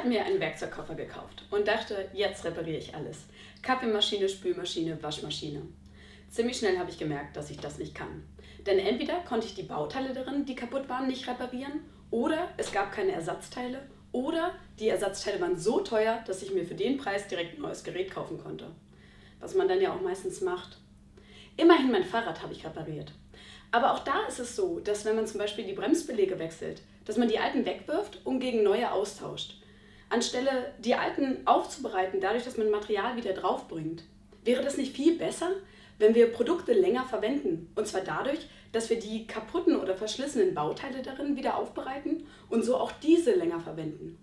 habe mir einen Werkzeugkoffer gekauft und dachte, jetzt repariere ich alles. Kaffeemaschine, Spülmaschine, Waschmaschine. Ziemlich schnell habe ich gemerkt, dass ich das nicht kann. Denn entweder konnte ich die Bauteile darin, die kaputt waren, nicht reparieren, oder es gab keine Ersatzteile, oder die Ersatzteile waren so teuer, dass ich mir für den Preis direkt ein neues Gerät kaufen konnte. Was man dann ja auch meistens macht. Immerhin mein Fahrrad habe ich repariert. Aber auch da ist es so, dass wenn man zum Beispiel die Bremsbeläge wechselt, dass man die alten wegwirft und gegen neue austauscht. Anstelle die alten aufzubereiten, dadurch, dass man Material wieder draufbringt. Wäre das nicht viel besser, wenn wir Produkte länger verwenden? Und zwar dadurch, dass wir die kaputten oder verschlissenen Bauteile darin wieder aufbereiten und so auch diese länger verwenden.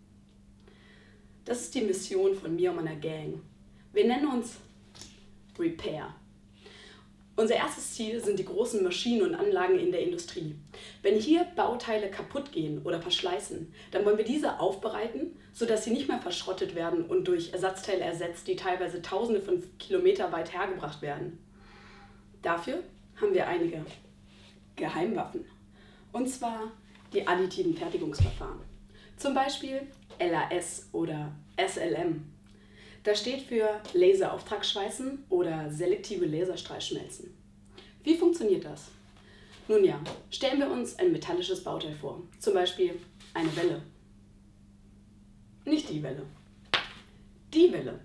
Das ist die Mission von mir und meiner Gang. Wir nennen uns Repair. Unser erstes Ziel sind die großen Maschinen und Anlagen in der Industrie. Wenn hier Bauteile kaputt gehen oder verschleißen, dann wollen wir diese aufbereiten, sodass sie nicht mehr verschrottet werden und durch Ersatzteile ersetzt, die teilweise tausende von Kilometer weit hergebracht werden. Dafür haben wir einige Geheimwaffen. Und zwar die additiven Fertigungsverfahren. Zum Beispiel LAS oder SLM, das steht für Laserauftragsschweißen oder selektive Laserstrahlschmelzen. Wie funktioniert das? Nun ja, stellen wir uns ein metallisches Bauteil vor, zum Beispiel eine Welle. Nicht die Welle. Die Welle.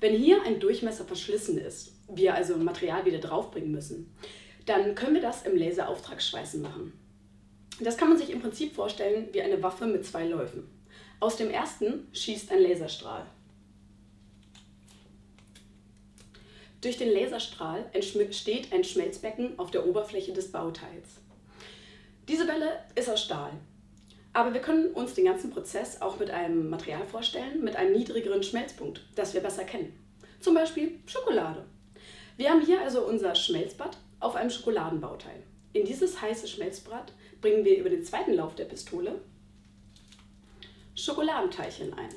Wenn hier ein Durchmesser verschlissen ist, wir also Material wieder draufbringen müssen, dann können wir das im Laserauftragsschweißen machen. Das kann man sich im Prinzip vorstellen wie eine Waffe mit zwei Läufen. Aus dem ersten schießt ein Laserstrahl. Durch den Laserstrahl entsteht ein Schmelzbecken auf der Oberfläche des Bauteils. Diese Welle ist aus Stahl. Aber wir können uns den ganzen Prozess auch mit einem Material vorstellen, mit einem niedrigeren Schmelzpunkt, das wir besser kennen. Zum Beispiel Schokolade. Wir haben hier also unser Schmelzbad auf einem Schokoladenbauteil. In dieses heiße Schmelzbad bringen wir über den zweiten Lauf der Pistole Schokoladenteilchen ein.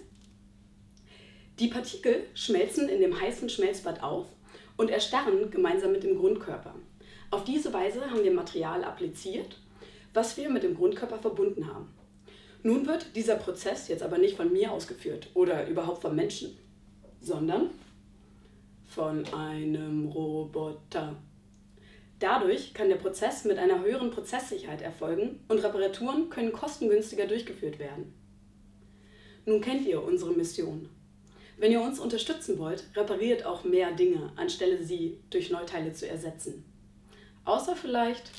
Die Partikel schmelzen in dem heißen Schmelzbad auf und erstarren gemeinsam mit dem Grundkörper. Auf diese Weise haben wir Material appliziert, was wir mit dem Grundkörper verbunden haben. Nun wird dieser Prozess jetzt aber nicht von mir ausgeführt oder überhaupt von Menschen, sondern von einem Roboter. Dadurch kann der Prozess mit einer höheren Prozesssicherheit erfolgen und Reparaturen können kostengünstiger durchgeführt werden. Nun kennt ihr unsere Mission. Wenn ihr uns unterstützen wollt, repariert auch mehr Dinge, anstelle sie durch Neuteile zu ersetzen. Außer vielleicht,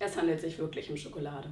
es handelt sich wirklich um Schokolade.